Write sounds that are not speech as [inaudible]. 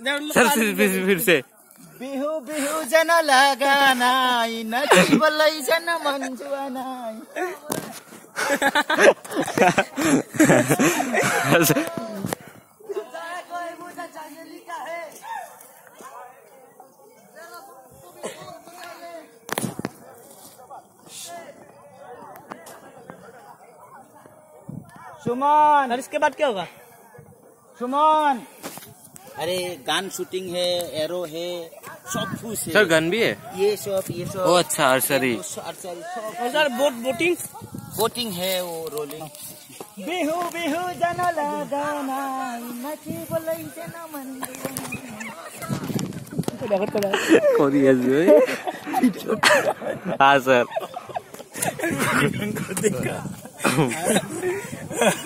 Sir फिर फिर से। बिहु बिहु जन लगानाई नचिबलै जन सुमन। और इसके बाद क्या होगा? सुमन। अरे गान शूटिंग है एरो है सब कुछ है। सर गन भी है? ये सब ये सब। ओ अच्छा archery archery sir boat boating boating है वो रोलिंग बिहु बिहु जन लगानाई नचिबलै जन मन्जुआनाई कोरियस हाँ सर। [laughs] [laughs] [laughs]